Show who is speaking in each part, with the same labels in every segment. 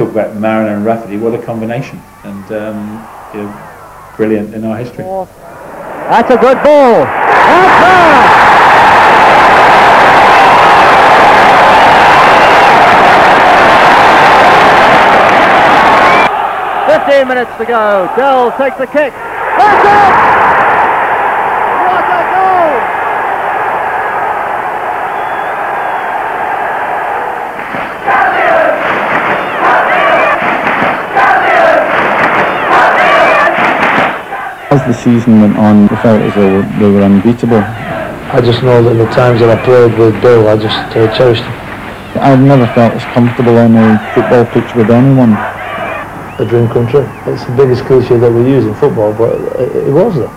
Speaker 1: talk about Mariner and Rafferty, what a combination. And um, you know, brilliant in our history.
Speaker 2: That's a good ball. That's Fifteen minutes to go. Dell takes the kick. That's it!
Speaker 3: As the season went on, we felt as though they were unbeatable.
Speaker 4: I just know that the times that I played with Bill, I just uh, cherished them.
Speaker 3: I've never felt as comfortable on a football pitch with anyone.
Speaker 4: A dream come true. It's the biggest cliche that we use in football, but it, it was there.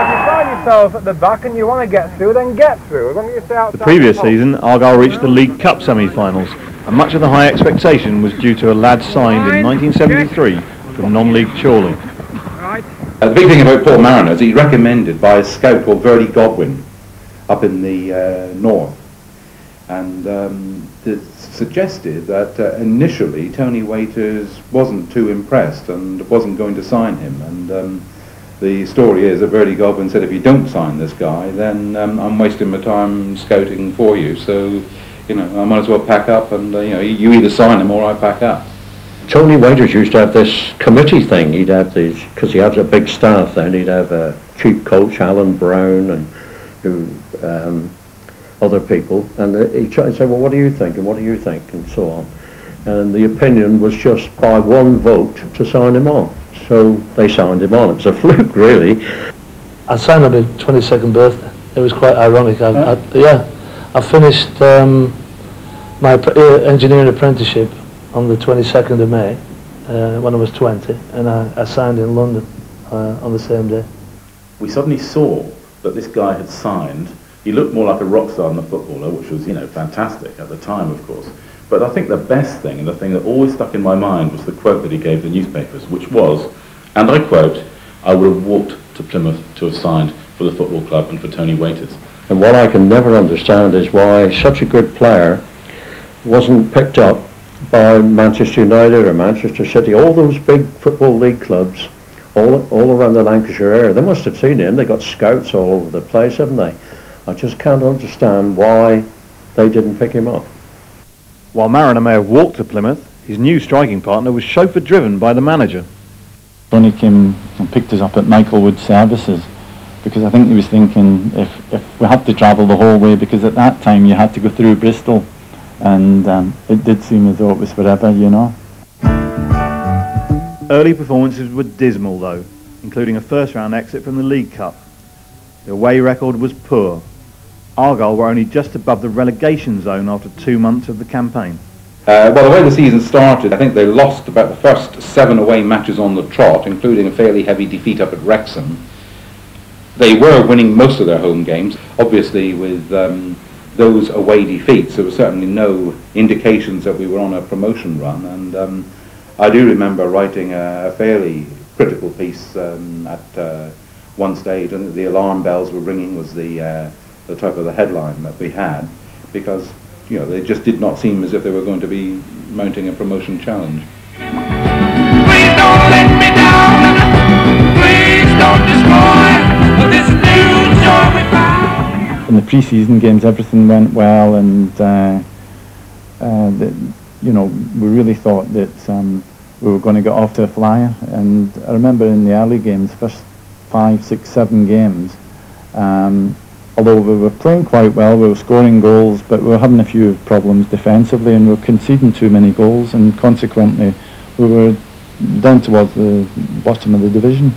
Speaker 5: If you find yourself at the back and you want to get through, then get through. As long as you stay outside
Speaker 6: The previous
Speaker 5: the
Speaker 6: season, Argyle reached the League Cup semi-finals, and much of the high expectation was due to a lad signed in 1973 from non-league Chorley.
Speaker 7: Uh, the big thing about Paul Mariner is he's recommended by a scout called Verdi Godwin up in the uh, north. And um, it suggested that uh, initially Tony Waiters wasn't too impressed and wasn't going to sign him. And um, the story is that Verdi Godwin said, if you don't sign this guy, then um, I'm wasting my time scouting for you. So, you know, I might as well pack up and, uh, you know, you either sign him or I pack up.
Speaker 8: Tony Waiters used to have this committee thing. He'd have these, because he had a big staff then, he'd have a chief coach, Alan Brown, and who, um, other people. And uh, he'd try and say, well, what do you think, and what do you think, and so on. And the opinion was just by one vote to sign him on. So they signed him on. It was a fluke, really.
Speaker 4: I signed on my 22nd birthday. It was quite ironic. I, I, yeah, I finished um, my uh, engineering apprenticeship on the 22nd of May uh, when I was 20, and I, I signed in London uh, on the same day.
Speaker 1: we suddenly saw that this guy had signed. He looked more like a rock star than a footballer, which was, you know, fantastic at the time, of course. But I think the best thing, and the thing that always stuck in my mind, was the quote that he gave the newspapers, which was, and I quote, I would have walked to Plymouth to have signed for the football club and for Tony Waiters.
Speaker 8: And what I can never understand is why such a good player wasn't picked up by Manchester United or Manchester City, all those big football league clubs, all, all around the Lancashire area. They must have seen him. They got scouts all over the place, haven't they? I just can't understand why they didn't pick him up.
Speaker 6: While Mariner may have walked to Plymouth, his new striking partner was chauffeur-driven by the manager.
Speaker 3: Tony came and picked us up at Michaelwood Services because I think he was thinking if, if we had to travel the whole way because at that time you had to go through Bristol and um, it did seem as though it was forever, you know.
Speaker 6: Early performances were dismal though, including a first-round exit from the League Cup. The away record was poor. Argyle were only just above the relegation zone after two months of the campaign.
Speaker 7: Uh, well, the way the season started, I think they lost about the first seven away matches on the trot, including a fairly heavy defeat up at Wrexham. They were winning most of their home games. Obviously, with um, those away defeats, there were certainly no indications that we were on a promotion run. And um, I do remember writing a, fairly critical piece um, at uh, one stage, and the alarm bells were ringing was the uh, the type of the headline that we had, because you know they just did not seem as if they were going to be mounting a promotion challenge.
Speaker 9: Please don't destroy this new.
Speaker 3: In the pre-season games everything went well and uh, uh, the, you know we really thought that um, we were going to get off to a flyer and I remember in the early games, first five, six, seven games, um, although we were playing quite well, we were scoring goals, but we were having a few problems defensively and we were conceding too many goals and consequently we were down towards the bottom of the division.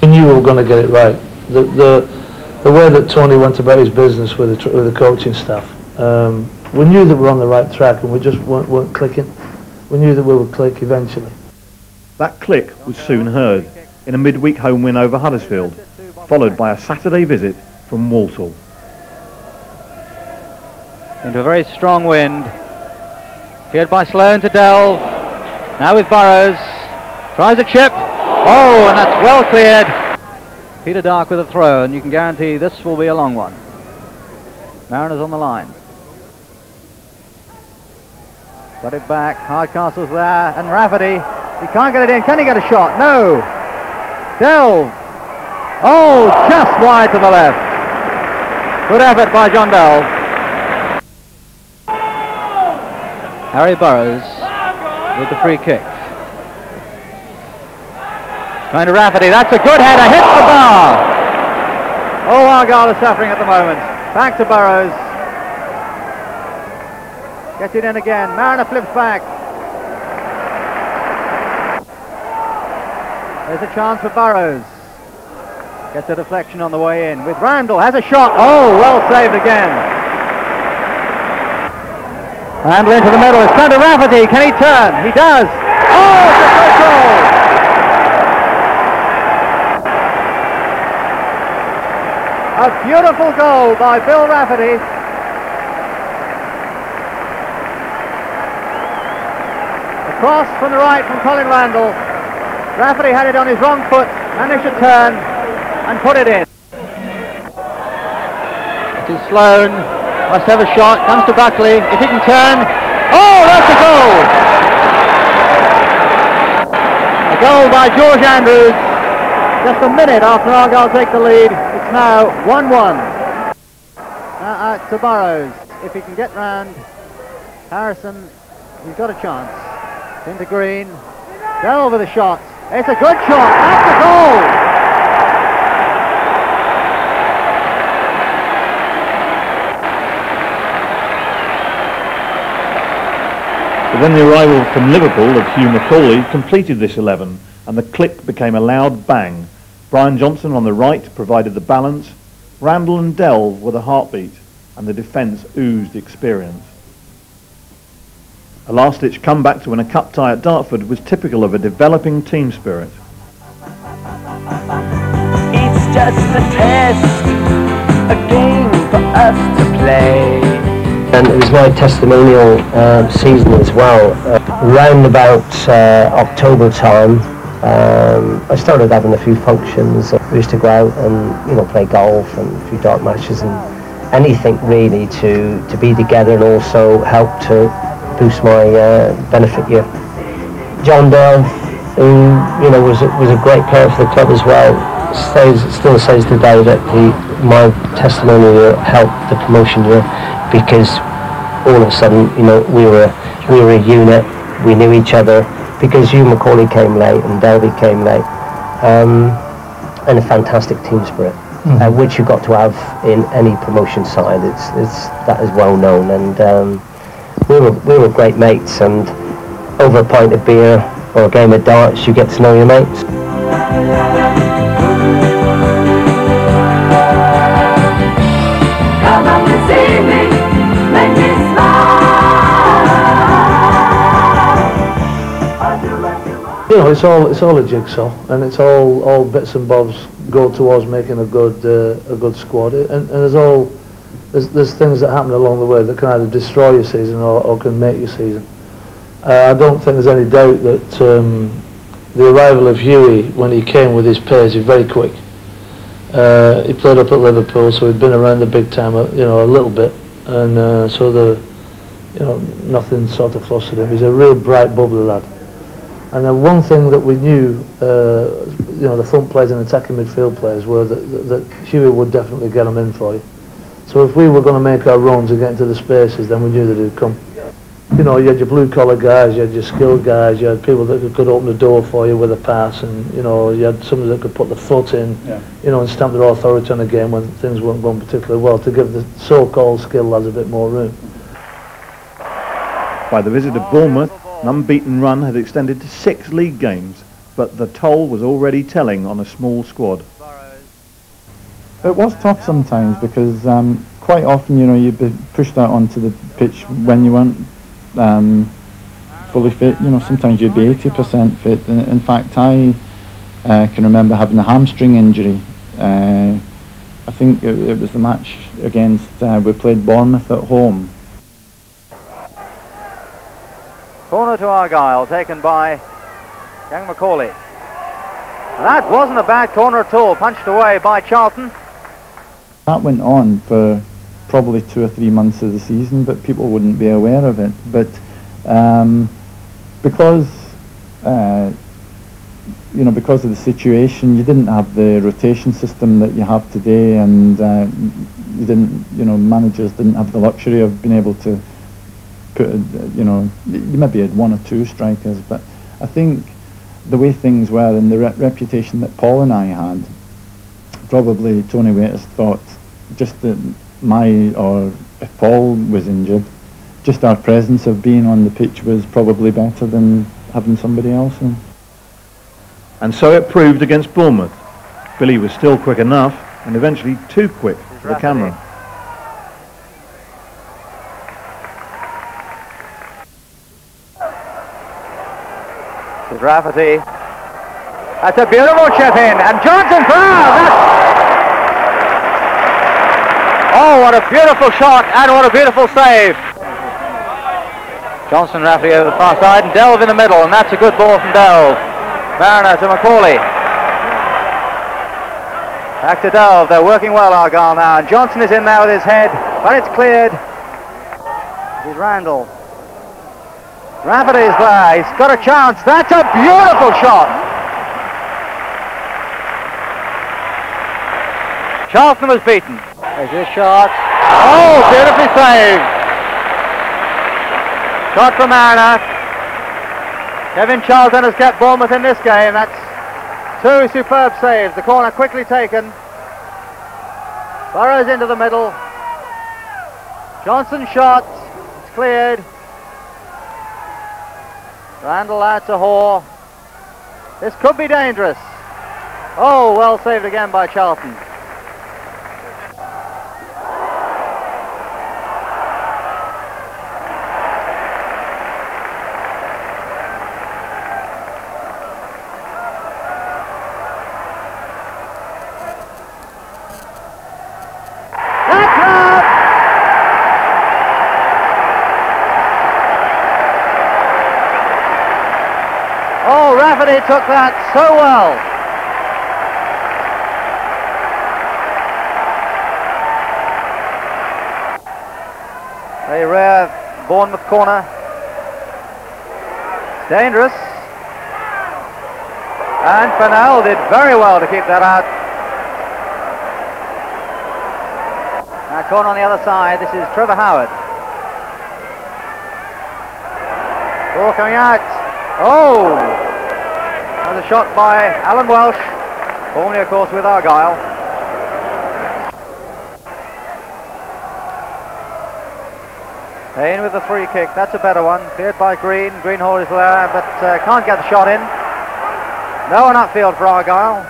Speaker 4: We knew we were going to get it right. The, the, the way that Tony went about his business with the, tr- with the coaching staff, um, we knew that we were on the right track and we just weren't, weren't clicking. We knew that we would click eventually.
Speaker 6: That click was soon heard in a midweek home win over Huddersfield, followed by a Saturday visit from Walsall.
Speaker 2: Into a very strong wind. Cleared by Sloan to Dell. Now with Burrows. Tries a chip. Oh, and that's well cleared. Peter Darke with a throw, and you can guarantee this will be a long one. Mariners on the line. Got it back. Hardcastle's there. And Rafferty. He can't get it in. Can he get a shot? No. Delve. Oh, just wide to the left. Good effort by John Delve. Harry Burrows with the free kick. Trying to Rafferty. That's a good header. Hits the bar. Oh, Argyle is suffering at the moment. Back to Burrows. Gets it in again. Mariner flips back. There's a chance for Burrows. Gets a deflection on the way in with Randall. Has a shot. Oh, well saved again. Randall into the middle. It's turned to Rafferty. Can he turn? He does. Oh, it's a good goal. A beautiful goal by Bill Rafferty. A cross from the right from Colin Randall. Rafferty had it on his wrong foot, managed to turn and put it in. It is Sloan, must have a shot, comes to Buckley, if he can turn. Oh, that's a goal! A goal by George Andrews. Just a minute after Argyle take the lead. Now 1-1. Now out to Burrows. If he can get round Harrison, he's got a chance. Into Green. Delve over the shot. It's a good shot. That's a goal.
Speaker 6: But then the arrival from Liverpool of Hugh McAuley completed this 11 and the click became a loud bang. Brian Johnson on the right provided the balance, Randall and Delve were the heartbeat and the defence oozed experience. A last-ditch comeback to win a cup tie at Dartford was typical of a developing team spirit.
Speaker 9: It's just a test, a game for us to play.
Speaker 10: and it was my testimonial uh, season as well. Uh, round about uh, October time, um, I started having a few functions. We used to go out and you know play golf and a few dart matches and anything really to to be together and also help to boost my uh, benefit year. John Dale, who you know was a, was a great player for the club as well, says still says today that he my testimony helped the promotion year because all of a sudden you know we were we were a unit, we knew each other because Hugh McAuley came late and Delby came late, um, and a fantastic team spirit. Uh, which you've got to have in any promotion side. It's, it's that is well known, and um, we were we were great mates. And over a pint of beer or a game of darts, you get to know your mates.
Speaker 4: You know, it's all it's all a jigsaw, and it's all all bits and bobs go towards making a good uh, a good squad. And, and there's all there's, there's things that happen along the way that can either destroy your season or, or can make your season. Uh, I don't think there's any doubt that um, the arrival of Huey when he came with his pace, he's very quick. Uh, he played up at Liverpool, so he'd been around the big time, uh, you know, a little bit, and uh, so the, you know, nothing sort of flustered him. He's a real bright, bubbly lad. And then one thing that we knew, uh, you know, the front players and attacking midfield players were that, that, that Huey would definitely get them in for you. So if we were going to make our runs and get into the spaces, then we knew that he'd come. You know, you had your blue collar guys, you had your skilled guys, you had people that could, could open the door for you with a pass, and you know, you had somebody that could put the foot in,
Speaker 1: Yeah.
Speaker 4: you know, and stamp their authority on a game when things weren't going particularly well to give the so-called skilled lads a bit more room.
Speaker 6: By the visit of Bournemouth, an unbeaten run had extended to six league games, but the toll was already telling on a small squad.
Speaker 3: It was tough sometimes because um, quite often, you know, you'd be pushed out onto the pitch when you weren't um, fully fit. You know, sometimes you'd be 80% fit. In, fact, I uh, can remember having a hamstring injury. Uh, I think it, it was the match against, uh, we played Bournemouth at home.
Speaker 2: Corner to Argyle, taken by young McAuley. That wasn't a bad corner at all, punched away by Charlton.
Speaker 3: That went on for probably two or three months of the season, but people wouldn't be aware of it. But um, because uh, you know, because of the situation, you didn't have the rotation system that you have today, and uh, you didn't, you know, managers didn't have the luxury of being able to you know, you maybe had one or two strikers, but I think the way things were and the re- reputation that Paul and I had, probably Tony Waiters thought just that my, or if Paul was injured, just our presence of being on the pitch was probably better than having somebody else in.
Speaker 6: And so it proved against Bournemouth. Billy was still quick enough and eventually too quick for the camera.
Speaker 2: Is Rafferty. That's a beautiful chip in, and Johnson foul. Oh, what a beautiful shot, and what a beautiful save. Johnson Rafferty over the far side, and Delve in the middle, and that's a good ball from Delve. Mariner to McAuley. Back to Delve. They're working well, Argyle now, and Johnson is in there with his head, but it's cleared. He's Randall. Rafferty's there. He's got a chance. That's a beautiful shot. Charlton was beaten. There's his shot. Oh, beautifully saved. Shot from Mariner. Kevin Charlton has kept Bournemouth in this game. That's two superb saves. The corner quickly taken. Burrows into the middle. Johnson shot. It's cleared. Randall out to Hore. This could be dangerous. Oh, well saved again by Charlton. That's up! Oh, Rafferty took that so well. A rare Bournemouth corner. Dangerous. And Furnell did very well to keep that out. Now corner on the other side. This is Trevor Howard. Ball coming out. Oh! Another shot by Alan Welsh. Formerly, of course, with Argyle. Payne with the free kick. That's a better one. Cleared by Green. Greenhall is there, but uh, can't get the shot in. No one upfield for Argyle.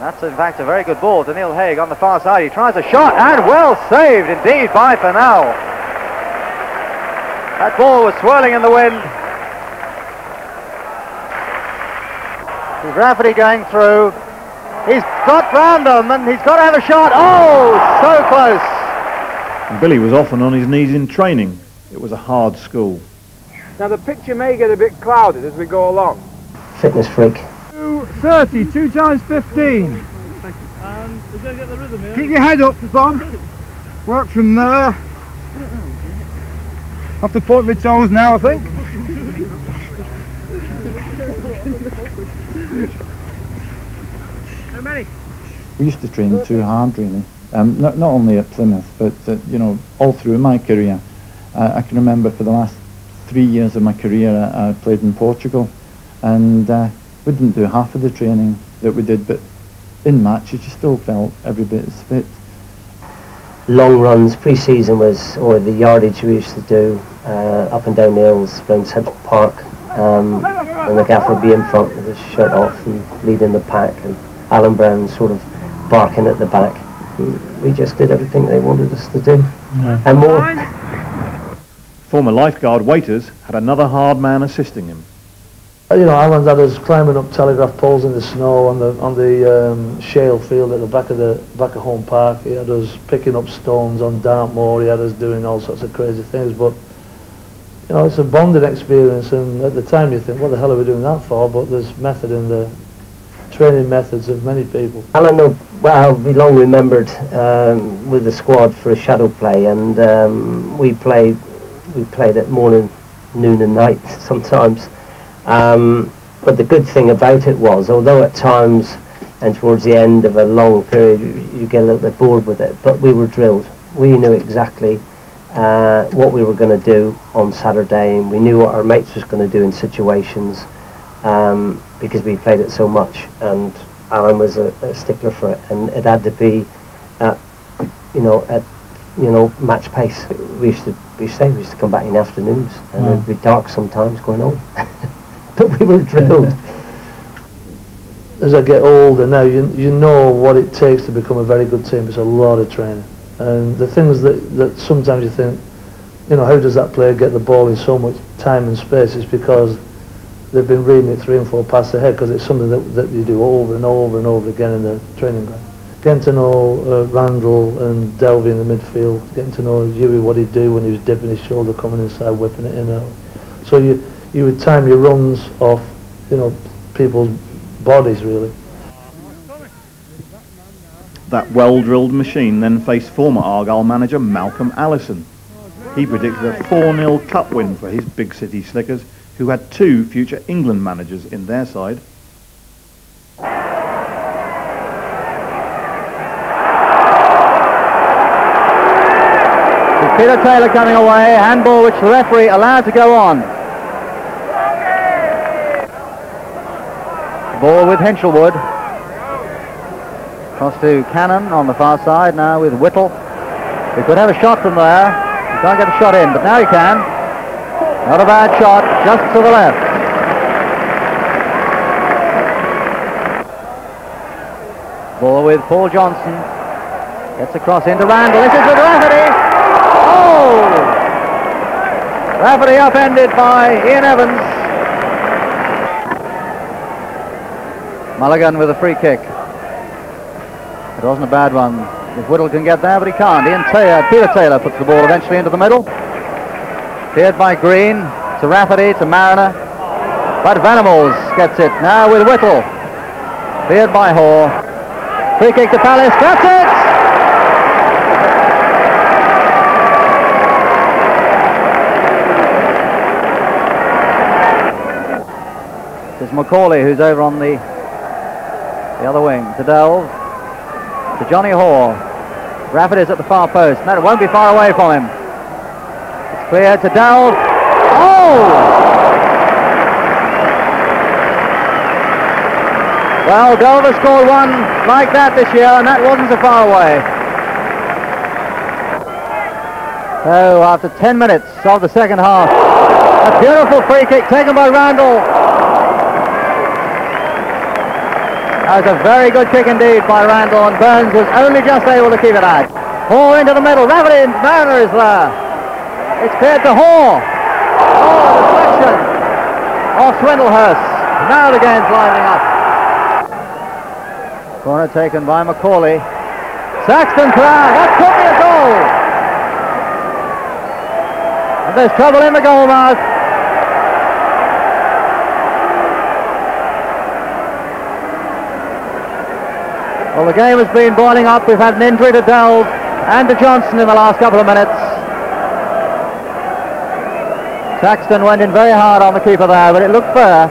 Speaker 2: That's in fact a very good ball to Neil Haig on the far side. He tries a shot and well saved indeed by Furnell. That ball was swirling in the wind. Rafferty going through. He's got round them and he's got to have a shot. Oh, so close.
Speaker 6: And Billy was often on his knees in training. It was a hard school.
Speaker 5: Now the picture may get a bit clouded as we go along.
Speaker 10: Fitness freak.
Speaker 5: 30, 2 times 15. Keep your head up, Bob. Work from there. Have to point my toes now, I think. How many?
Speaker 3: we used to train too hard really. Um, not, not only at Plymouth, but uh, you know, all through my career. I can remember for the last three years of my career, I, I played in Portugal, and uh, we didn't do half of the training that we did, but in matches you still felt every bit as fit.
Speaker 10: Long runs, pre-season was, or the yardage we used to do, uh, up and down the hills around Central Park. Um, and the gaffer would be in front with his shirt off and leading the pack, and Alan Brown sort of barking at the back. We just did everything they wanted us to do, and more.
Speaker 6: Former lifeguard Waiters had another hard man assisting him.
Speaker 4: You know, Alan's had us climbing up telegraph poles in the snow on the on the um, shale field at the back of the back of home park. He had us picking up stones on Dartmoor. He had us doing all sorts of crazy things. But you know, it's a bonding experience. And at the time, you think, what the hell are we doing that for? But there's method in the training methods of many people.
Speaker 10: Alan, well, we long remembered um, with the squad for a shadow play, and um, we played we played at morning, noon, and night sometimes. Um, but the good thing about it was, although at times and towards the end of a long period you, you get a little bit bored with it, but we were drilled. We knew exactly uh, what we were going to do on Saturday, and we knew what our mates was going to do in situations um, because we played it so much. And Alan was a, a stickler for it, and it had to be, at, you know, at you know match pace. We used to we say we used to come back in afternoons, and
Speaker 4: Mm.
Speaker 10: it'd be dark sometimes going home, but we were drilled.
Speaker 4: As I get older now, you, you know what it takes to become a very good team. It's a lot of training. And the things that, that sometimes you think, you know, how does that player get the ball in so much time and space? It's because they've been reading it three and four passes ahead because it's something that, that you do over and over and over again in the training ground. Getting to know uh, Randall and Delvey in the midfield, getting to know Huey what he'd do when he was dipping his shoulder, coming inside, whipping it in out. So you, you would time your runs off, you know, people's bodies really.
Speaker 6: That well-drilled machine then faced former Argyle manager Malcolm Allison. He predicted a 4-0 cup win for his big city Slickers, who had two future England managers in their side.
Speaker 2: Peter Taylor coming away, handball which the referee allowed to go on. Ball with Hinshelwood. Cross to Cannon on the far side now with Whittle. He could have a shot from there. He can't get a shot in, but now he can. Not a bad shot, just to the left. Ball with Paul Johnson. Gets across into Randall. This is with Rafferty. Oh! Rafferty upended by Ian Evans. Mulligan with a free kick. It wasn't a bad one. If Whittle can get there, but he can't. Ian Taylor, Peter Taylor puts the ball eventually into the middle. Cleared by Green to Rafferty to Mariner. But Venables gets it now with Whittle. Cleared by Hore. Free kick to Palace. That's it! It's McAuley who's over on the the other wing to Delve to Johnny Hore. Rafferty's at the far post. No, it won't be far away from him. It's clear to Delve. Oh! Well, has scored one like that this year, and that wasn't so far away. So after 10 minutes of the second half, a beautiful free kick taken by Randall. That was a very good kick indeed by Randall, and Burns was only just able to keep it out. Hore into the middle. Rafferty and Mariner is there. Uh, it's cleared to Hore. Oh, deflection of Swindlehurst. Now the game's lining up. Corner taken by McAuley. Saxton Crown. That could be a goal. And there's trouble in the goal mouth. Well, the game has been boiling up. We've had an injury to Delve and to Johnson in the last couple of minutes. Saxton went in very hard on the keeper there, but it looked fair.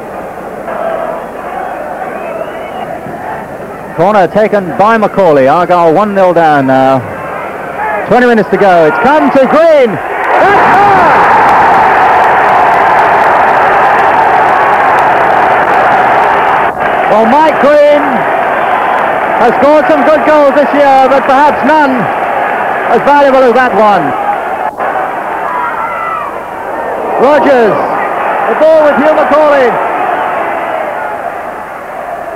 Speaker 2: Corner taken by McAuley. Argyle 1-0 down now. 20 minutes to go. It's come to Green. Well, Mike Green has scored some good goals this year, but perhaps none as valuable as that one. Rogers, the ball with Hugh McAuley.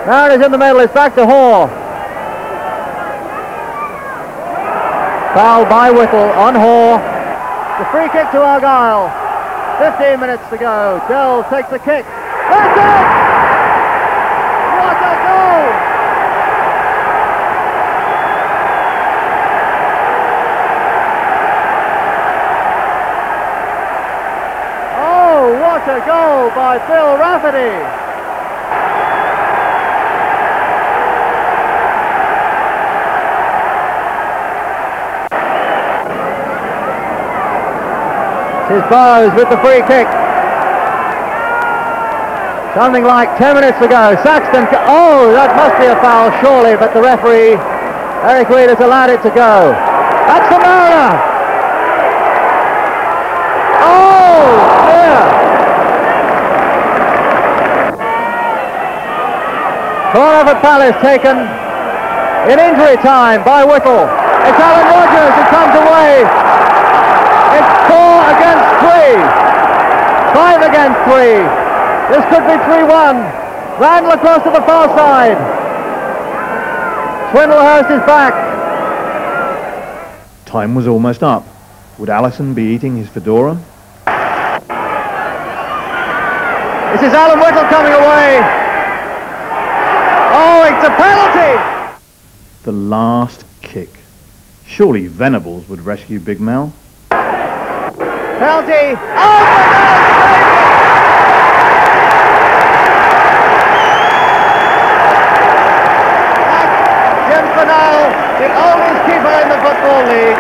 Speaker 2: Mariners in the middle, it's back to Hall. Foul by Whittle on Hore. The free kick to Argyle. 15 minutes to go. Dell takes the kick. That's it! Bill Rafferty. His Bowes with the free kick. Something like 10 minutes ago, Saxton, oh, that must be a foul, surely, but the referee, Eric Reed has allowed it to go. That's the Corner for Palace taken in injury time by Whittle. It's Alan Rogers who comes away. It's four against three. Five against three. This could be 3-1. Randall across to the far side. Swindlehurst is back.
Speaker 6: Time was almost up. Would Allison be eating his fedora?
Speaker 2: This is Alan Whittle coming away. Oh, it's a penalty.
Speaker 6: The last kick. Surely Venables would rescue Big Mel.
Speaker 2: Penalty. Oh, the oldest keeper in the Football League.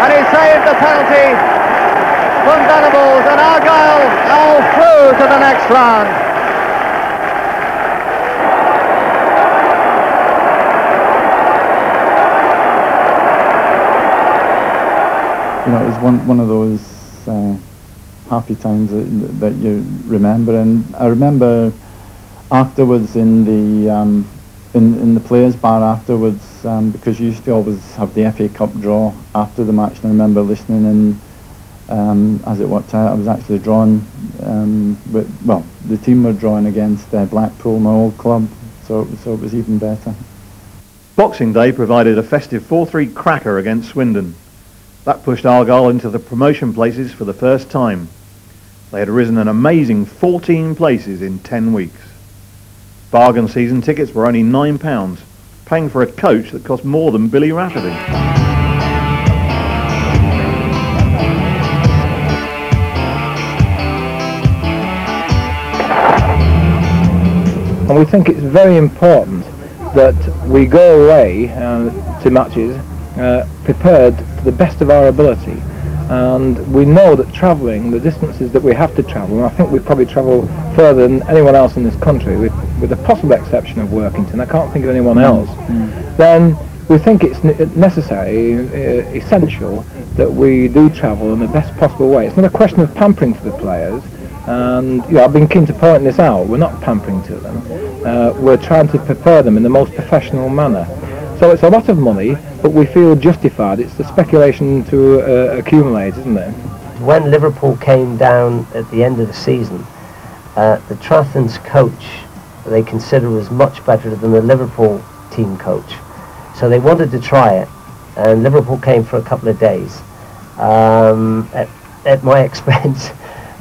Speaker 2: And he saved the penalty from Venables and Argyle all through to the next round.
Speaker 3: You know, it was one one of those uh, happy times that, that you remember. And I remember afterwards in the um, in in the players' bar afterwards um, because you used to always have the FA Cup draw after the match. And I remember listening and. Um, as it worked out, I was actually drawn. Um, with, well, the team were drawing against uh, Blackpool, my old club, so so it was even better.
Speaker 6: Boxing Day provided a festive 4-3 cracker against Swindon. That pushed Argyle into the promotion places for the first time. They had risen an amazing 14 places in 10 weeks. Bargain season tickets were only £9, paying for a coach that cost more than Billy Rafferty.
Speaker 5: And we think it's very important that we go away uh, to matches uh, prepared to the best of our ability. And we know that travelling, the distances that we have to travel, and I think we probably travel further than anyone else in this country, with, with the possible exception of Workington, I can't think of anyone else, then we think it's necessary, uh, essential, that we do travel in the best possible way. It's not a question of pampering for the players, and you know, I've been keen to point this out. We're not pampering to them. Uh, we're trying to prepare them in the most professional manner. So it's a lot of money, but we feel justified. It's the speculation to uh, accumulate, isn't it?
Speaker 10: When Liverpool came down at the end of the season, uh, the Trathens coach they consider was much better than the Liverpool team coach. So they wanted to try it, and Liverpool came for a couple of days um, at, at my expense.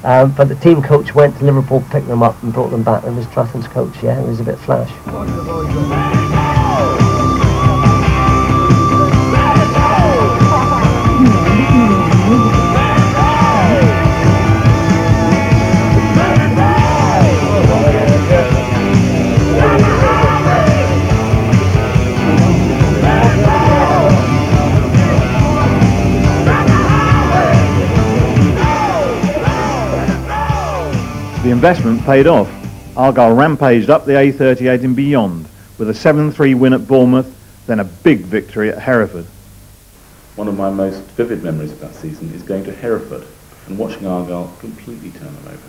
Speaker 10: Um, but the team coach went to Liverpool, picked them up, and brought them back. And was Trathens coach. Yeah, it was a bit flash.
Speaker 6: The investment paid off. Argyle rampaged up the A38 and beyond with a 7-3 win at Bournemouth, then a big victory at Hereford.
Speaker 1: One of my most vivid memories of that season is going to Hereford and watching Argyle completely turn them over.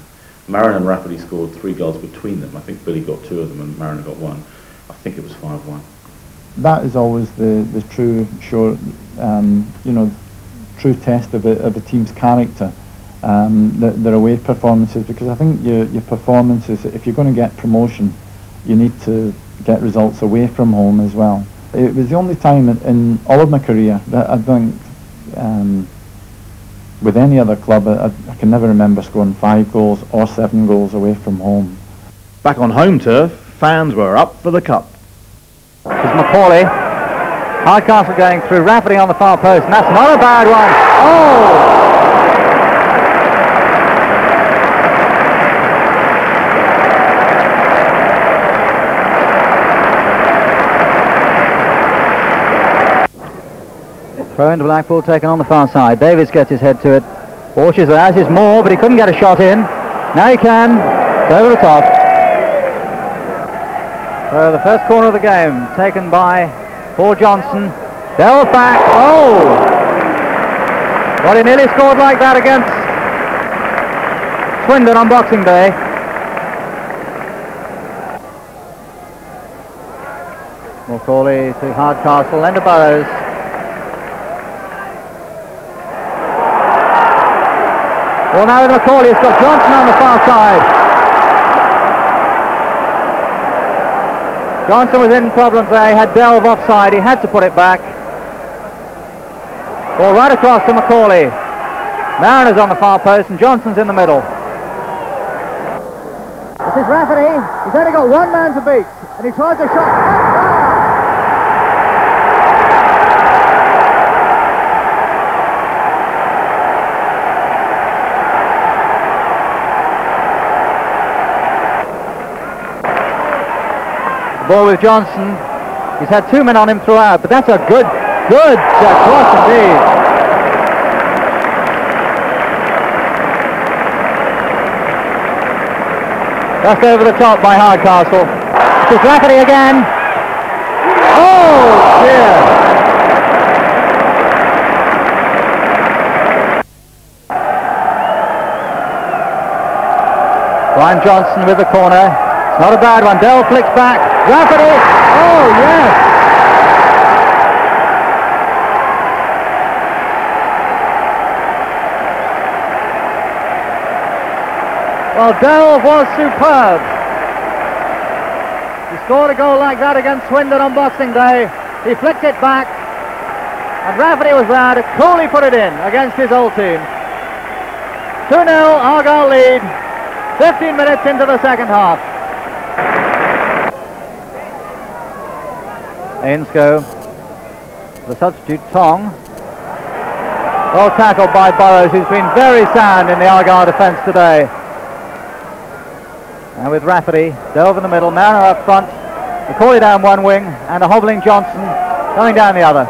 Speaker 1: Marin and Rafferty scored three goals between them. I think Billy got two of them and Marin got one. I think it was 5-1.
Speaker 3: that is always the, the true sure um, you know true test of a, of a team's character um, their, their away performances because I think your, your performances if you're going to get promotion you need to get results away from home as well it was the only time in, in all of my career that I think um, with any other club I, I can never remember scoring five goals or seven goals away from home
Speaker 6: Back on home turf, fans were up for the cup.
Speaker 2: It's McAuley. Hardcastle going through, Rafferty on the far post, and that's not a bad one. Oh! Throw into Blackpool, taken on the far side. Davis gets his head to it. Borch is as is Moore, but he couldn't get a shot in. Now he can. Over the top. So the first corner of the game taken by Paul Johnson. Back. Oh! Well, he nearly scored like that against Swindon on Boxing Day. McAuley to Hardcastle, then Burrows. Well, now McAuley, it's got Johnson on the far side. Johnson was in problems there. He had Delve offside. He had to put it back. Ball right across to McAuley. Mariner's on the far post and Johnson's in the middle. This is Rafferty. He's only got one man to beat. And he tries a shot. Ball with Johnson. He's had two men on him throughout, but that's a good, good uh, cross indeed. Just over the top by Hardcastle. Is Rafferty again. Oh, dear. Brian Johnson with the corner. Not a bad one. Dell flicks back. Rafferty. Oh, yes. Well, Dell was superb. He scored a goal like that against Swindon on Boxing Day. He flicked it back. And Rafferty was there to coolly put it in against his old team. 2-0, Argyle lead. 15 minutes into the second half. Ainscough, the substitute Tong. Well tackled by Burrows, who's been very sound in the Argyle defence today. And with Rafferty, Delve in the middle, Mariner up front, McAuley down one wing, and a hobbling Johnson coming down the other.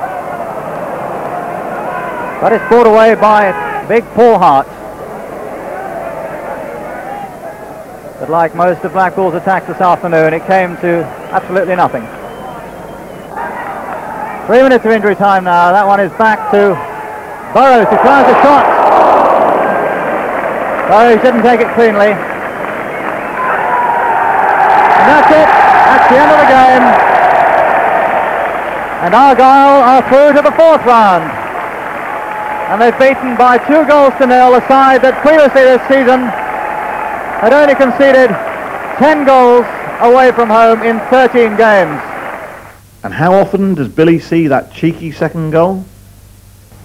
Speaker 2: But it's brought away by big Paul Hart. But like most of Blackpool's attacks this afternoon, it came to absolutely nothing. Three minutes of injury time now. That one is back to Burrows, who tries a shot. Burrows didn't take it cleanly. And that's it. That's the end of the game. And Argyle are through to the fourth round. And they've beaten by two goals to nil a side that previously this season had only conceded 10 goals away from home in 13 games.
Speaker 6: And how often does Billy see that cheeky second goal?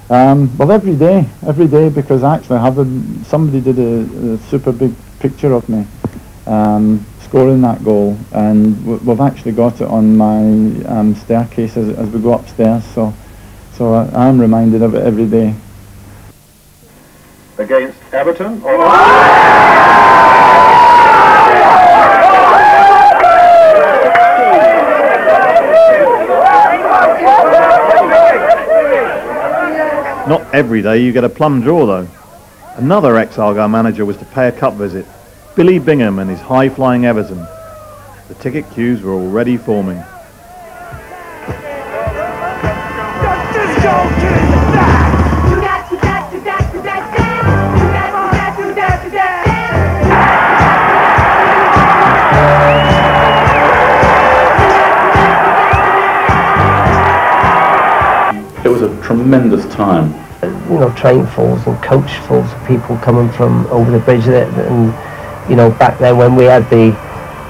Speaker 3: Um, well, every day, every day, because actually having somebody did a, a super big picture of me um, scoring that goal, and w- we've actually got it on my um, staircase as, as we go upstairs. So, so I, I'm reminded of it every day.
Speaker 11: Against Everton?
Speaker 6: Not every day you get a plum draw though. Another ex-Argyle manager was to pay a cup visit. Billy Bingham and his high-flying Everton. The ticket queues were already forming.
Speaker 1: Tremendous time.
Speaker 10: you know, train fulls and coach fulls of people coming from over the bridge there. And, you know, back then when we had the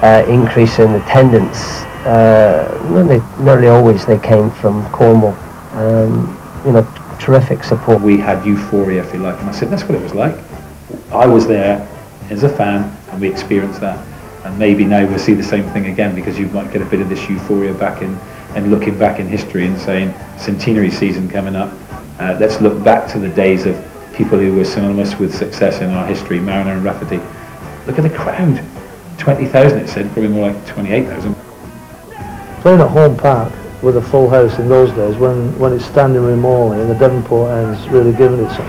Speaker 10: uh, increase in attendance, uh, nearly, nearly always they came from Cornwall. Um, you know, terrific support.
Speaker 12: we had euphoria, if you like. And I said, that's what it was like. I was there as a fan, and we experienced that. And maybe now we'll see the same thing again because you might get a bit of this euphoria back in, and looking back in history and saying, centenary season coming up. Uh, let's look back to the days of people who were synonymous with success in our history, Mariner and Rafferty. Look at the crowd. 20,000 it said, probably more like 28,000.
Speaker 4: Playing at home park with a full house in those days when, when it's standing room only and the Devonport end's really giving it some.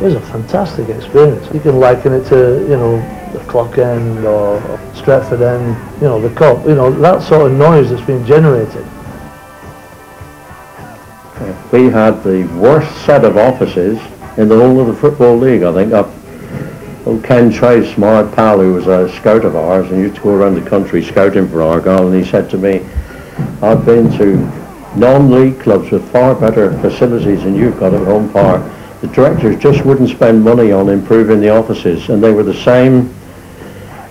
Speaker 4: It was a fantastic experience. You can liken it to, you know, the clock end or Stratford end, you know, the cup, you know, that sort of noise that's been generated.
Speaker 8: We had the worst set of offices in the whole of the Football League, I think. Up, old Ken Trace, my pal, who was a scout of ours and used to go around the country scouting for Argyle, and he said to me, I've been to non-league clubs with far better facilities than you've got at Home Park. The directors just wouldn't spend money on improving the offices, and they were the same.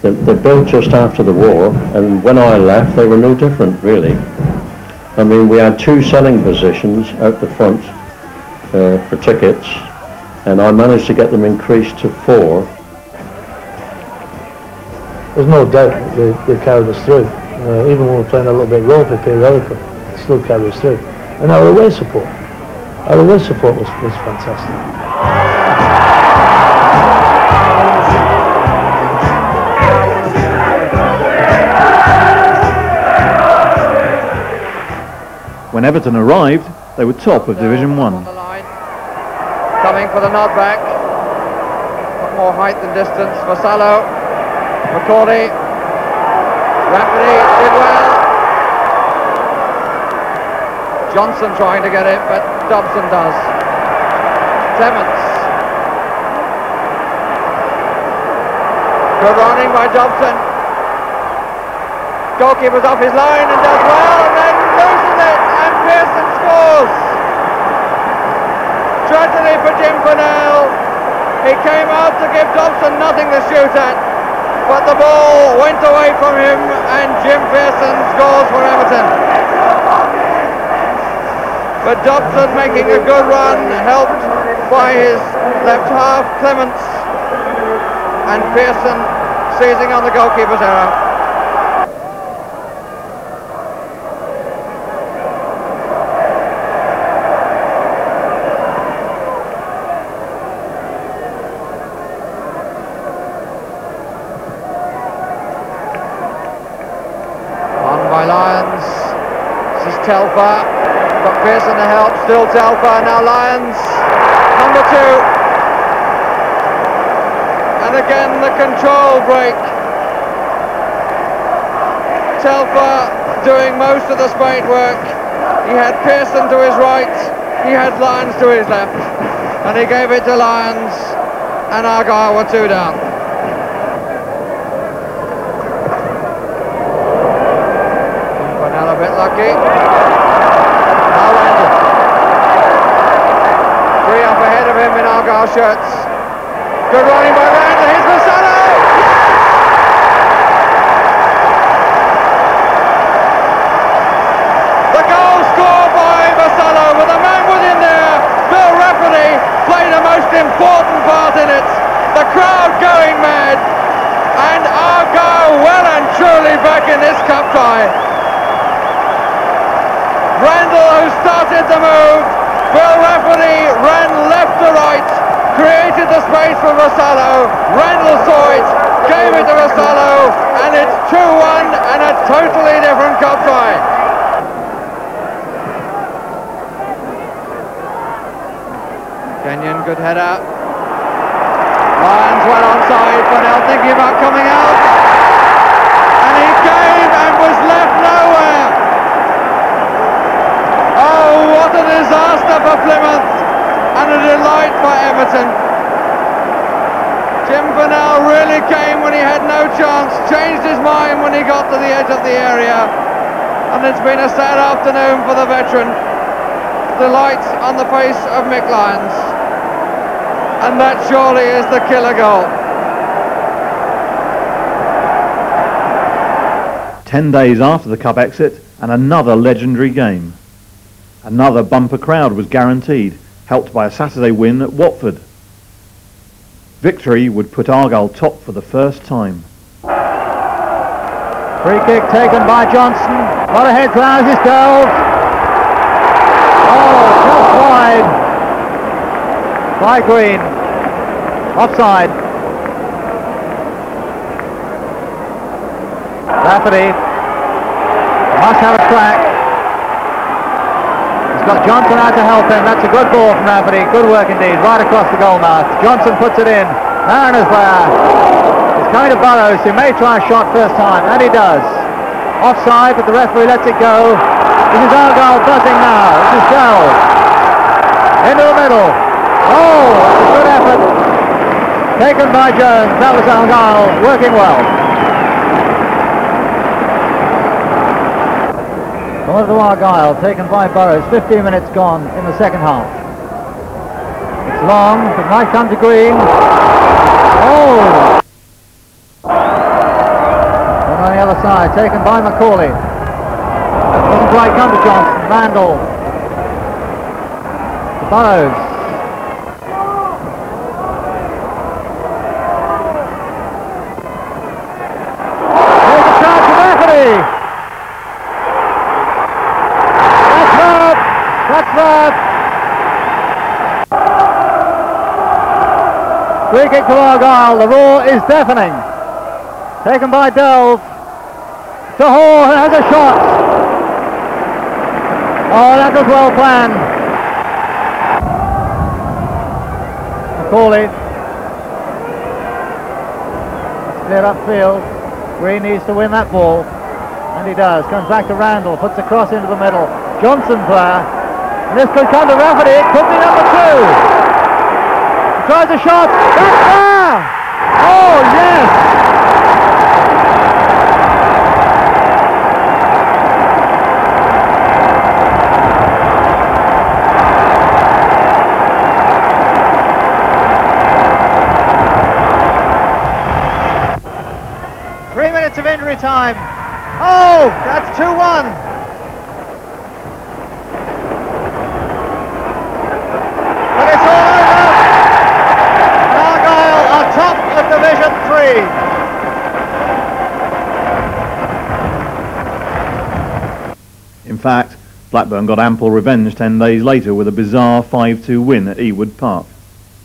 Speaker 8: They, they built just after the war, and when I left, they were no different, really. I mean, we had two selling positions out the front uh, for tickets, and I managed to get them increased to four.
Speaker 4: There's no doubt they, they carried us through. Uh, even when we were playing a little bit ropey periodically, they still carried us through. And our away support, our away support was, was fantastic.
Speaker 6: When Everton arrived, they were top of Division 1.
Speaker 11: Coming for the nod back. More height than distance. Vassallo. McAuley. Rafferty did well. Johnson trying to get it, but Dobson does. Clements. Good running by Dobson. Goalkeeper's off his line and does well, and then loses it, scores. Tragedy for Jim Furnell. He came out to give Dobson nothing to shoot at, but the ball went away from him, and Jim Pearson scores for Everton. But Dobson making a good run, helped by his left half, Clements, and Pearson seizing on the goalkeeper's error. On by Lyons. Got Pearson to help. Still Telfer. Now Lyons, Number two. And again the control break. Telfer doing most of the spade work. He had Pearson to his right. He had Lyons to his left. And he gave it to Lyons, And Argyle were two down. Furnell a bit lucky. Now Randall. Three up ahead of him in Argyle shirts. Good running by Randall. Here's Vassallo. The goal scored by Vassallo with a man within there. Bill Rafferty played a most important part in it. The crowd going mad. And Argyle well and truly back in this cup tie. Randall who started the move. Bill Rafferty ran left to right, created the space for Vassallo. Randall saw it, gave it to Vassallo, and it's 2-1 and a totally different cup tie. Kenyon, good header. Lyons well onside, Furnell thinking about coming out. And he came and was left nowhere. Oh, what a disaster for Plymouth and a delight for Everton. Really came when he had no chance, changed his mind when he got to the edge of the area. And it's been a sad afternoon for the veteran. Delight on the face of Mick Lyons. And that surely is the killer goal.
Speaker 6: Ten days after the cup exit, and another legendary game. Another bumper crowd was guaranteed, helped by a Saturday win at Watford. Victory would put Argyle top for the first time.
Speaker 2: Free kick taken by Johnson. A lot of heads round this goes. Oh, just wide. By Green. Offside. Rafferty. Must have a crack. He's got Johnson out to help him. That's a good ball from Rafferty. Good work indeed. Right across the goal mouth. Johnson puts it in. Mariners there. It's coming to Burrows, who may try a shot first time, and he does. Offside, but the referee lets it go. This is Argyle buzzing now. This is Delve. Into the middle. Oh, good effort. Taken by Jones. That was Argyle working well. Corner to Argyle, taken by Burrows. 15 minutes gone in the second half. It's long, but might come to Green. Oh! And on the other side, taken by McAuley. Doesn't quite come to Johnson. Randall. Burrows. Here's a chance for Rafferty. That's that. That's that. Free kick to Argyle. The roar is deafening. Taken by Delve. To Hall, who has a shot. Oh, that was well planned. McAuley. Clear upfield. Green needs to win that ball. And he does. Comes back to Randall. Puts a cross into the middle. Johnson player. And this could come to Rafferty. It could be number two. Tries a shot. That's there! Oh, yes! Three minutes of injury time. Oh, that's 2-1. But it's all over. Argyle are top of Division 3.
Speaker 6: In fact, Blackburn got ample revenge 10 days later with a bizarre 5-2 win at Ewood Park.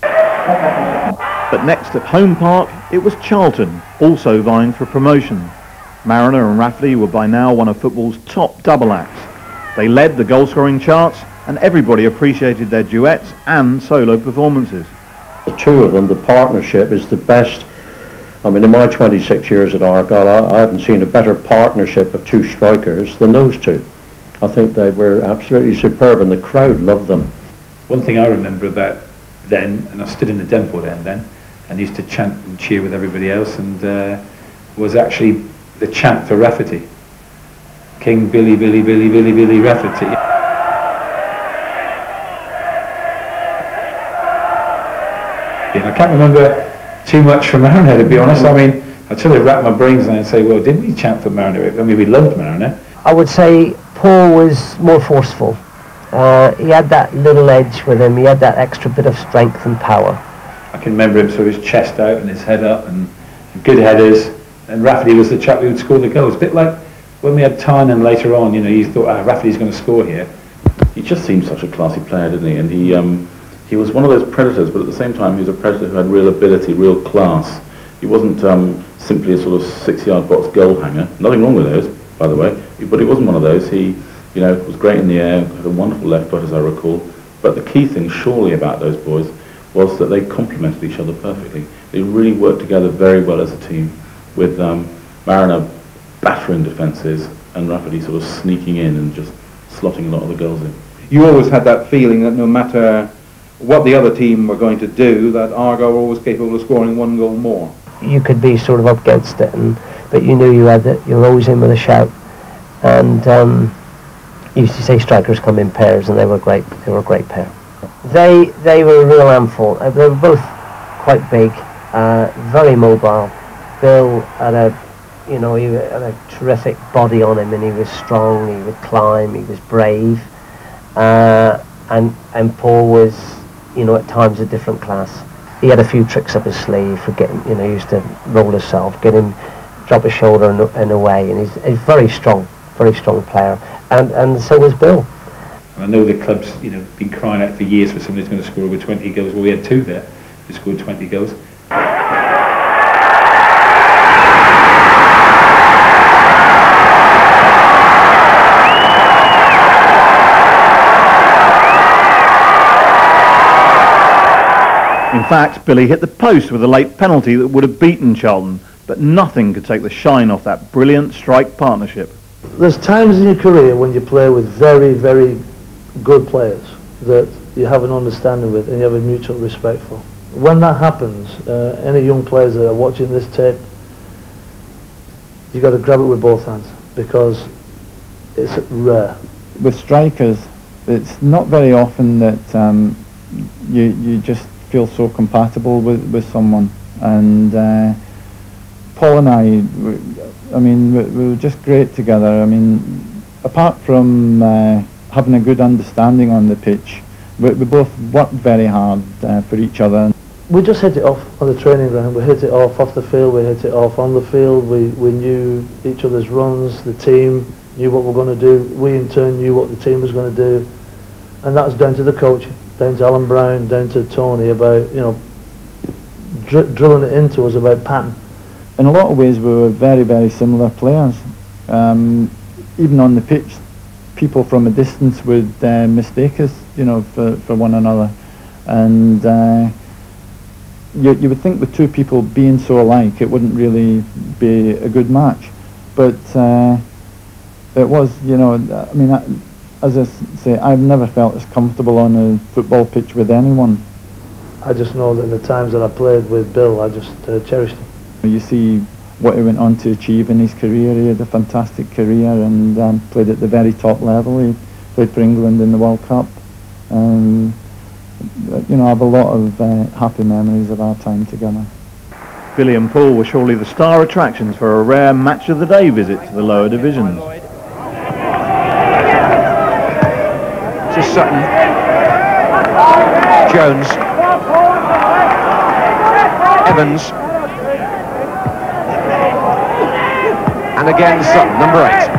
Speaker 6: But next at Home Park, it was Charlton, also vying for promotion. Mariner and Rafferty were by now one of football's top double acts. They led the goal-scoring charts, and everybody appreciated their duets and solo performances.
Speaker 8: The two of them, the partnership is the best. I mean, in my 26 years at Argyle, I, I haven't seen a better partnership of two strikers than those two. I think they were absolutely superb, and the crowd loved them.
Speaker 12: One thing I remember about then, and I stood in the Devonport end then, and used to chant and cheer with everybody else, and uh, was actually the chant for Rafferty. King Billy, Billy, Billy, Billy, Billy Rafferty. And I can't remember too much from Mariner, to be honest. I mean, I try to wrap my brains and say, well, didn't we chant for Mariner? I mean, we loved Mariner.
Speaker 10: I would say Paul was more forceful. Uh, he had that little edge with him. He had that extra bit of strength and power.
Speaker 12: I can remember him sort of his chest out and his head up and good headers. And Rafferty was the chap who would score the goals. A bit like when we had Tynan later on, you know, you thought, ah, Rafferty's going to score here.
Speaker 1: He just seemed such a classy player, didn't he? And he um, he was one of those predators, but at the same time, he was a predator who had real ability, real class. He wasn't um, simply a sort of six-yard box goal hanger. Nothing wrong with those, by the way. But he wasn't one of those. He, you know, was great in the air, had a wonderful left foot, as I recall. But the key thing, surely, about those boys was that they complemented each other perfectly. They really worked together very well as a team, with um, Mariner battering defences and Rafferty sort of sneaking in and just slotting a lot of the goals in.
Speaker 7: You always had that feeling that no matter what the other team were going to do, that Argo were always capable of scoring one goal more.
Speaker 10: You could be sort of up against it, and but you knew you had it. You were always in with a shout, and um, you used to say strikers come in pairs, and they were great. They were a great pair. They they were a real handful. Uh, They were both quite big, uh, very mobile. Bill had a, you know, he had a terrific body on him, and he was strong. He would climb. He was brave, uh, and and Paul was, you know, at times a different class. He had a few tricks up his sleeve for getting, you know, he used to roll himself, get him, drop his shoulder and, away. And he's, a very strong, very strong player. And, and so was Bill.
Speaker 12: I know the club's you know been crying out for years for somebody who's going to score over 20 goals. Well, we had two there who scored 20 goals.
Speaker 6: In fact, Billy hit the post with a late penalty that would have beaten Charlton but nothing could take the shine off that brilliant strike partnership.
Speaker 4: There's times in your career when you play with very, very good players that you have an understanding with and you have a mutual respect for. When that happens, uh, any young players that are watching this tape, you've got to grab it with both hands because it's rare.
Speaker 3: With strikers, it's not very often that um, you you just feel so compatible with, with someone. And uh, Paul and I, we, I mean, we, we were just great together. I mean, apart from uh, having a good understanding on the pitch, we, we both worked very hard uh, for each other.
Speaker 4: We just hit it off on the training ground. We hit it off off the field. We hit it off on the field. We, we knew each other's runs. The team knew what we were going to do. We in turn knew what the team was going to do. And that was down to the coach, down to Alan Brown, down to Tony about, you know, dr- drilling it into us about pattern.
Speaker 3: In a lot of ways, we were very, very similar players. Um, even on the pitch, people from a distance would uh, mistake us, you know, for, for one another. And uh, you, you would think with two people being so alike, it wouldn't really be a good match. But uh, it was, you know, I mean, I, as I say, I've never felt as comfortable on a football pitch with anyone.
Speaker 4: I just know that in the times that I played with Bill, I just uh, cherished them.
Speaker 3: You see what he went on to achieve in his career. He had a fantastic career and um, played at the very top level. He played for England in the World Cup. Um, you know, I have a lot of uh, happy memories of our time together.
Speaker 6: Billy and Paul were surely the star attractions for a rare match of the day visit to the lower divisions.
Speaker 13: to Sutton. Jones. Evans. And again Sutton, number eight.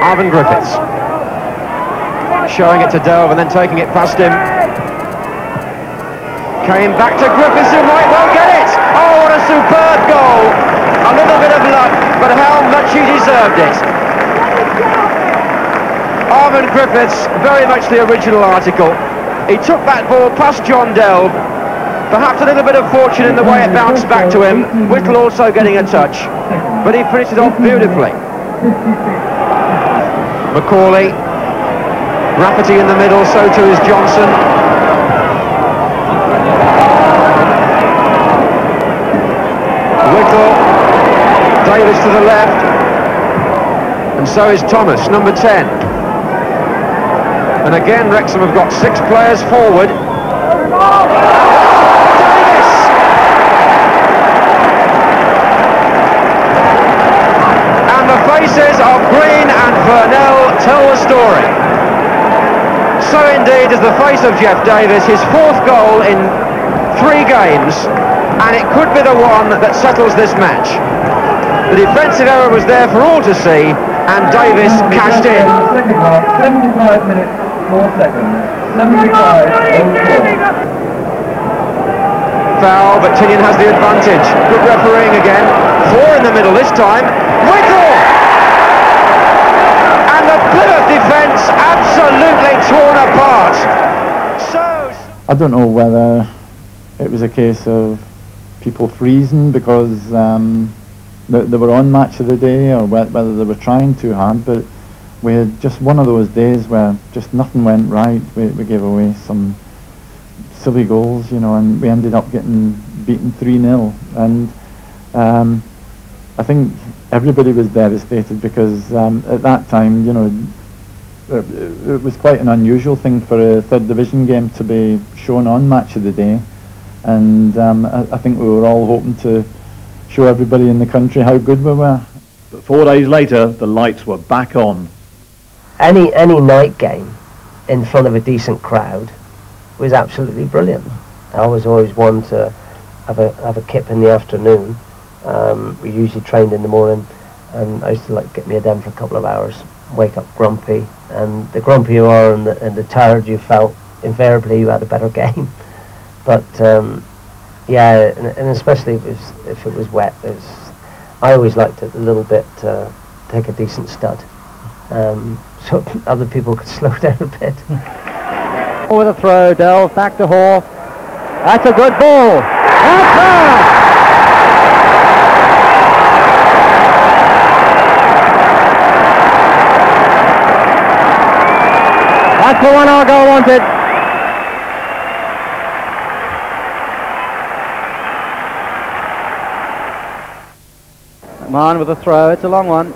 Speaker 13: Arfon Griffiths. Showing it to Delve and then taking it past him. Came back to Griffiths who might well get it. Oh, what a superb goal. A little bit of luck, but how much he deserved it. Arfon Griffiths, very much the original article. He took that ball past John Delve. Perhaps a little bit of fortune in the way it bounced back to him. Whittle also getting a touch. But he finishes off beautifully. McAuley. Rafferty in the middle, so too is Johnson. Whittle. Davis to the left. And so is Thomas, number 10. And again, Wrexham have got six players forward. Davis! And the faces of Green and Furnell tell the story. So indeed is the face of Jeff Davis, his fourth goal in three games, and it could be the one that settles this match. The defensive error was there for all to see, and Davis cashed in.
Speaker 5: 75 minutes, 4 seconds. 75,
Speaker 13: Foul, but Tinian has the advantage. Good refereeing again. Four in the middle this time. And the Absolutely torn apart. So...
Speaker 3: I don't know whether it was a case of people freezing because um, they, they were on match of the day or whe- whether they were trying too hard, but we had just one of those days where just nothing went right. We, we gave away some silly goals, you know, and we ended up getting beaten 3-0. And um, I think everybody was devastated because um, at that time, you know, it, it was quite an unusual thing for a third division game to be shown on match of the day. And um, I, I think we were all hoping to show everybody in the country how good we were.
Speaker 6: But four days later, the lights were back on.
Speaker 10: Any any night game in front of a decent crowd was absolutely brilliant. I was always one to have a have a kip in the afternoon. Um, we usually trained in the morning, and I used to like get me a den for a couple of hours, wake up grumpy, and the grumpier you are and the, and the tired you felt, invariably you had a better game. But um, yeah, and, and especially if it was if it was wet, it was, I always liked it a little bit. Uh, take a decent stud, um, so other people could slow down a bit.
Speaker 2: With a throw, Delve back to Hall. That's a good ball. That's the one Argyle wanted. Man with a throw. It's a long one.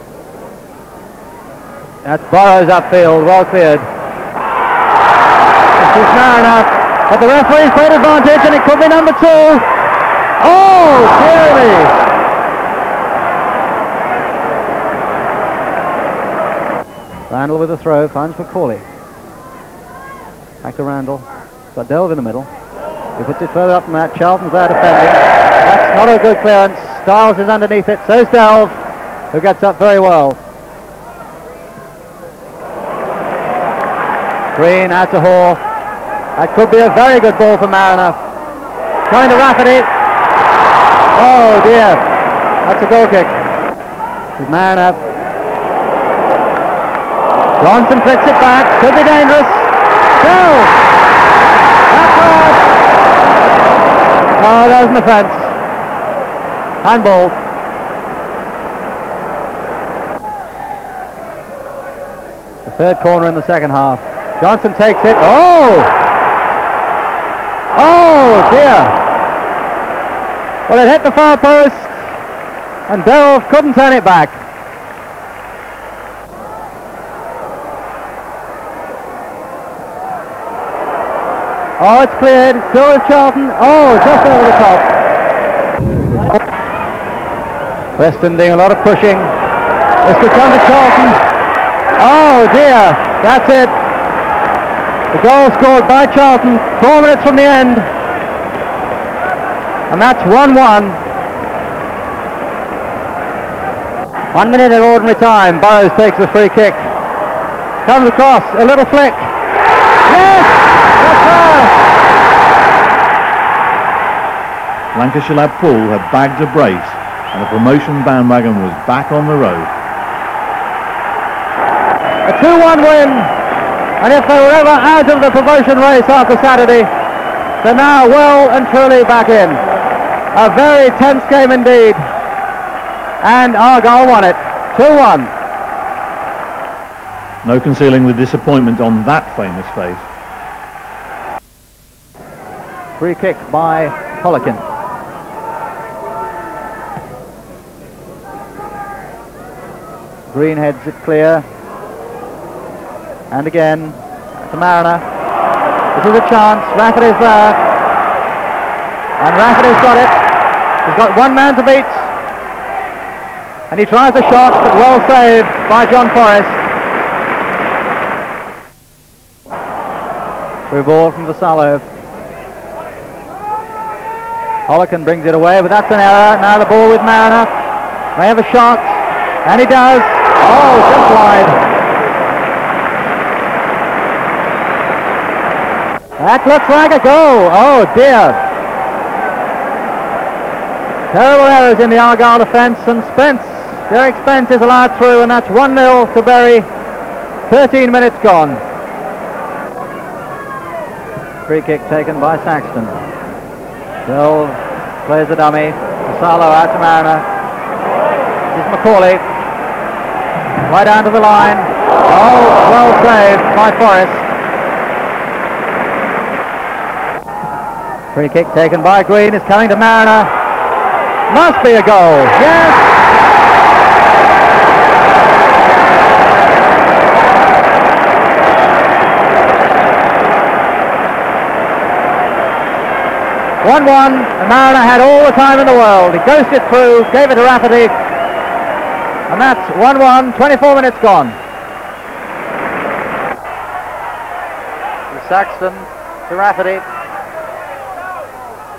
Speaker 2: That's Burrows upfield. Well cleared. This is now enough. But the referee's played advantage and it could be number two. Oh, dearly. Randall with a throw, finds for McAuley. Back Randall. Got Delve in the middle. He puts it further up than that. Charlton's there defending. That's not a good clearance. Stiles is underneath it. So's Delve, who gets up very well. Green out to Hall. That could be a very good ball for Mariner. Trying to Rafferty. Oh dear. That's a goal kick. Mariner. Johnson flicks it back. Could be dangerous. Right. Oh, that was an offence. Handball. The third corner in the second half. Johnson takes it. Oh! Oh dear! Well, it hit the far post, and Beryl couldn't turn it back. Oh, it's cleared. Still is Charlton. Oh, just over the top. Preston doing a lot of pushing. Could come to Charlton. Oh dear, that's it. The goal scored by Charlton, four minutes from the end. And that's 1-1. One minute in ordinary time. Burrows takes the free kick. Comes across, a little flick. Yes! That's her!
Speaker 6: Lancashire lad Paul had bagged a brace and the promotion bandwagon was back on the road.
Speaker 2: A 2-1 win. And if they were ever out of the promotion race after Saturday, they're now well and truly back in. A very tense game indeed. And Argyle won it. 2-1.
Speaker 6: No concealing the disappointment on that famous face.
Speaker 2: Free kick by Holikin. Green heads it clear. And again, to Mariner. This is a chance. Rafferty's there. And Rafferty's got it. He's got one man to beat. And he tries a shot, but well saved by John Forrest. Through ball from Vassallo. Holican brings it away, but that's an error. Now the ball with Mariner. They have a shot. And he does. Oh, just wide. That looks like a goal. Oh dear. Terrible errors in the Argyle defence and Spence, Derek Spence is allowed through and that's 1-0 to Bury. 13 minutes gone. Free kick taken by Saxton. Bill plays the dummy. Salo out to Mariner. This is McAuley. Right down to the line. Oh, well saved by Forrest. Free kick taken by Green is coming to Mariner. Must be a goal. Yes. One one. And Mariner had all the time in the world. He ghosted through, gave it to Rafferty, and that's one one. 24 minutes gone. To Saxton to Rafferty.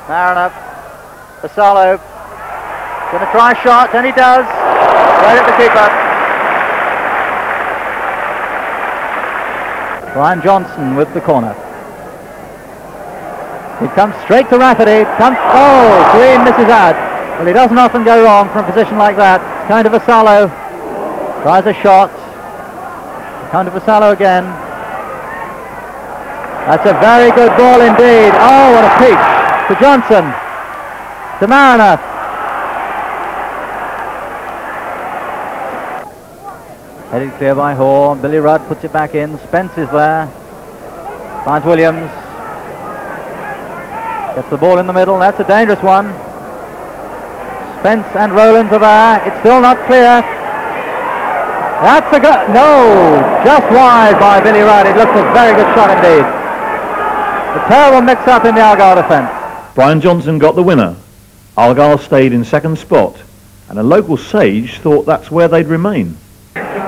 Speaker 2: Mariner, Vassallo, going to try a shot, and he does. Right at the keeper. Brian Johnson with the corner. He comes straight to Rafferty. Comes, oh, Green misses out. Well, he doesn't often go wrong from a position like that. Kind of a Vassallo. Tries a shot. Kind of a Vassallo again. That's a very good ball indeed. Oh, what a peach. to Johnson, to Mariner. Headed clear by Hore. Billy Rudd puts it back in. Spence is there. Finds Williams. Gets the ball in the middle. That's a dangerous one. Spence and Rowlands are there. It's still not clear. That's a good... No! Just wide by Billy Rudd. It looks a very good shot indeed. A terrible mix-up in the Argyle defence.
Speaker 6: Brian Johnson got the winner. Argyle stayed in second spot, and a local sage thought that's where they'd remain.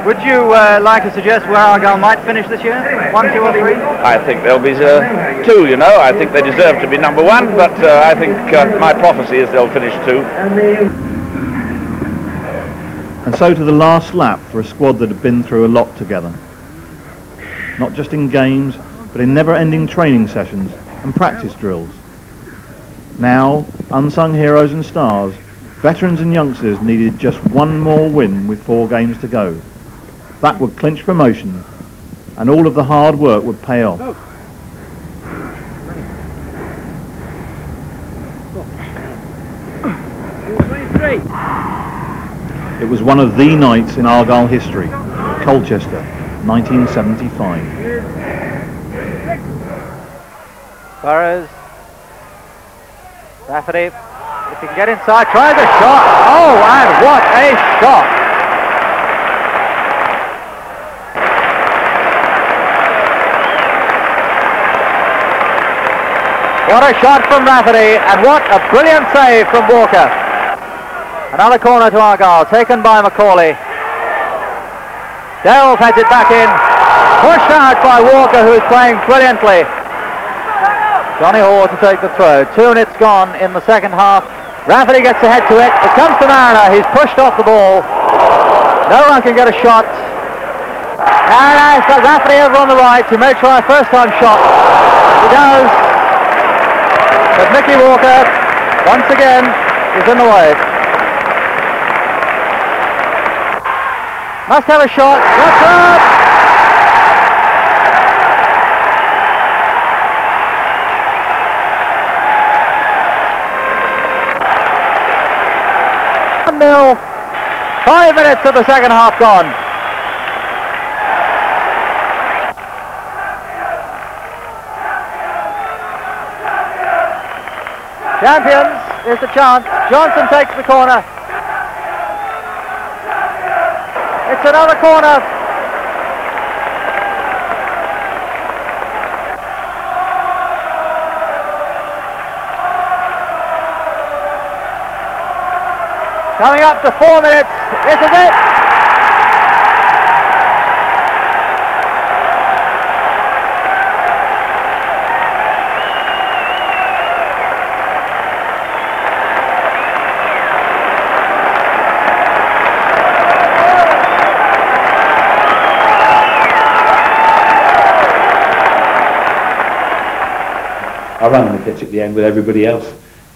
Speaker 2: Would you uh, like to suggest where Argyle might finish this year? One, two or three?
Speaker 14: I think they'll be uh, two, you know. I think they deserve to be number one, but uh, I think uh, my prophecy is they'll finish two.
Speaker 6: And so to the last lap for a squad that had been through a lot together. Not just in games, but in never-ending training sessions and practice drills. Now, unsung heroes and stars, veterans and youngsters needed just one more win with four games to go. That would clinch promotion, and all of the hard work would pay off. It was one of the nights in Argyle history, Colchester, 1975.
Speaker 2: Burrows. Rafferty, if he can get inside, try the shot. Oh, and what a shot! What a shot from Rafferty, and what a brilliant save from Walker. Another corner to Argyle, taken by McAuley. Dells has it back in, pushed out by Walker, who is playing brilliantly. Johnny Hore to take the throw. Two minutes gone in the second half. Rafferty gets ahead to it. It comes to Mariner. He's pushed off the ball. No one can get a shot. And got Rafferty over on the right to make try a first time shot. He does. But Mickey Walker, once again, is in the way. Must have a shot. What's up? One nil. Five minutes of the second half gone. Champions is the chance. Johnson takes the corner. It's another corner. Coming up to four minutes. Is it.
Speaker 12: On the pitch at the end with everybody else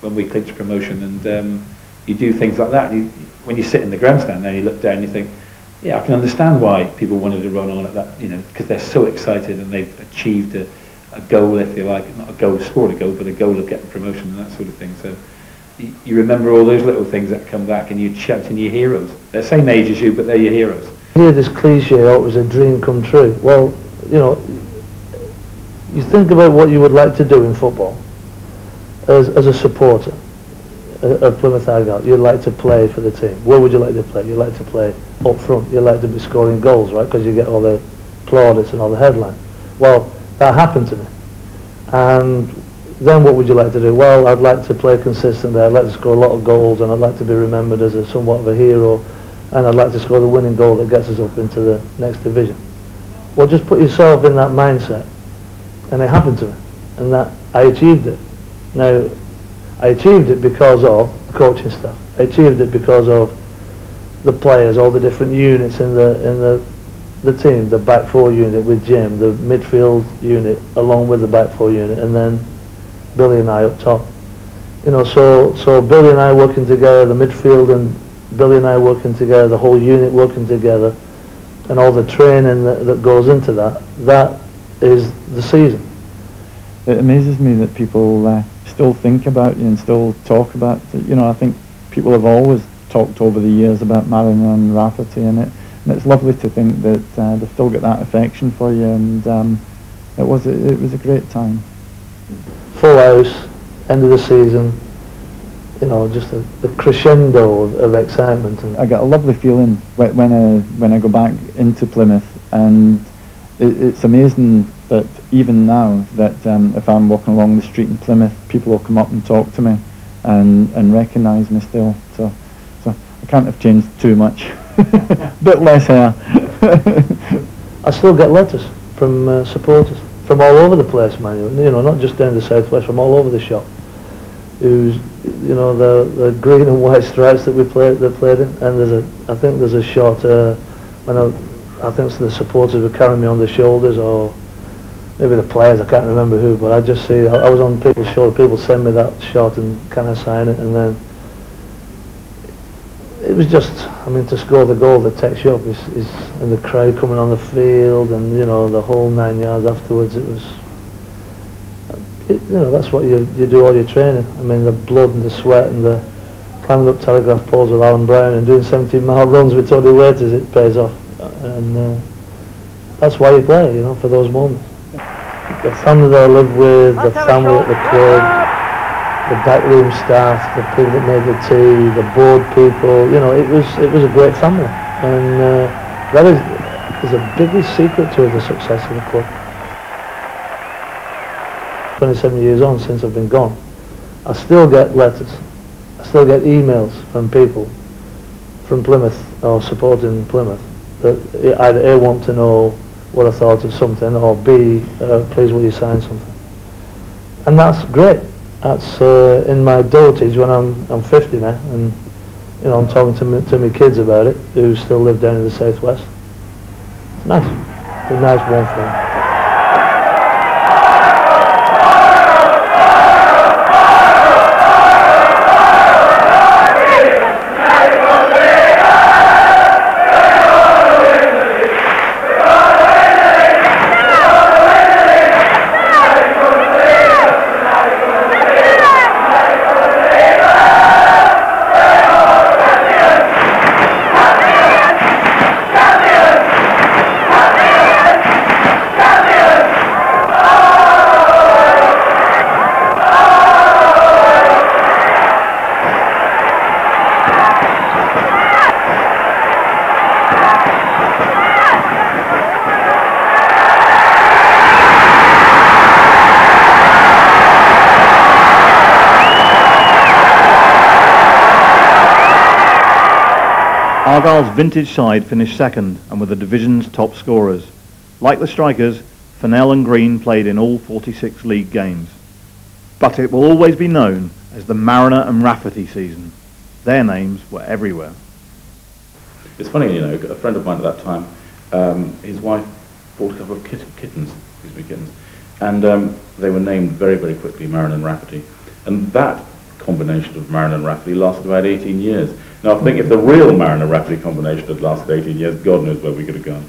Speaker 12: when we clinched promotion, and um, you do things like that. You, when you sit in the grandstand there, you look down, you think, yeah, I can understand why people wanted to run on at that, you know, because they're so excited and they've achieved a, a goal, if you like, not a goal, scored a goal, but a goal of getting promotion and that sort of thing. So you, you remember all those little things that come back, and you shout in your heroes. They're the same age as you, but they're your heroes.
Speaker 4: hear this cliche, oh, it was a dream come true. Well, you know, you think about what you would like to do in football as, as a supporter uh, of Plymouth Argyle. You'd like to play for the team. Where would you like to play? You'd like to play up front. You'd like to be scoring goals, right? Because you get all the plaudits and all the headlines. Well, that happened to me. And then what would you like to do? Well, I'd like to play consistently. I'd like to score a lot of goals and I'd like to be remembered as a somewhat of a hero and I'd like to score the winning goal that gets us up into the next division. Well, just put yourself in that mindset and it happened to me, and that I achieved it. Now, I achieved it because of the coaching staff. I achieved it because of the players, all the different units in the in the the team, the back four unit with Jim, the midfield unit along with the back four unit, and then Billy and I up top. You know, so so Billy and I working together, the midfield and Billy and I working together, the whole unit working together, and all the training that, that goes into that. That is the season.
Speaker 3: It amazes me that people uh, still think about you and still talk about it. You know, I think people have always talked over the years about Mariner and Rafferty and it, and it's lovely to think that uh, they've still got that affection for you and um, it was a, it was a great time.
Speaker 4: Full house, end of the season, you know, just a, the crescendo of, of excitement. And
Speaker 3: I get a lovely feeling when, when I when I go back into Plymouth, and it, it's amazing that even now that um, if I'm walking along the street in Plymouth, people will come up and talk to me, and and recognise me still. So so I can't have changed too much. Bit less hair.
Speaker 4: I still get letters from uh, supporters from all over the place, man. You know, not just down the southwest, from all over the shop. Who's you know the the green and white stripes that we played that played in, and there's a I think there's a shot uh, when I I think the supporters were carrying me on their shoulders or maybe the players I can't remember who, but I just see I, I was on people's shoulders. People send me that shot and can I sign it, and then it was just, I mean, to score the goal that takes you up is, is and the crowd coming on the field and, you know, the whole nine yards afterwards, it was, it, you know, that's what you, you do all your training. I mean, the blood and the sweat and the climbing up telegraph poles with Alan Brown and doing 17 mile runs with Tony Waiters, it pays off. And uh, that's why you play, you know, for those moments. The family that I live with, the family at the club, the backroom staff, the people that made the tea, the board people. You know, it was it was a great family, and uh, that is is a biggest secret to the success of the club. 27 years on since I've been gone, I still get letters, I still get emails from people from Plymouth or supporting Plymouth that either A want to know what I thought of something or B, uh, please will you sign something. And that's great that's uh, in my dotage when I'm I'm 50 now, and you know I'm talking to me, to my kids about it who still live down in the southwest. It's nice. It's a nice warm feeling.
Speaker 6: Argyle's vintage side finished second and were the division's top scorers. Like the strikers, Furnell and Green played in all 46 league games. But it will always be known as the Mariner and Rafferty season. Their names were everywhere.
Speaker 1: It's funny, you know, a friend of mine at that time, um, his wife bought a couple of kit- kittens, excuse me, kittens, and um, they were named very, very quickly Mariner and Rafferty. And that combination of Mariner and Rafferty lasted about 18 years. Now I think if the real Mariner Rafferty combination had lasted 18 years, God knows where we could have gone.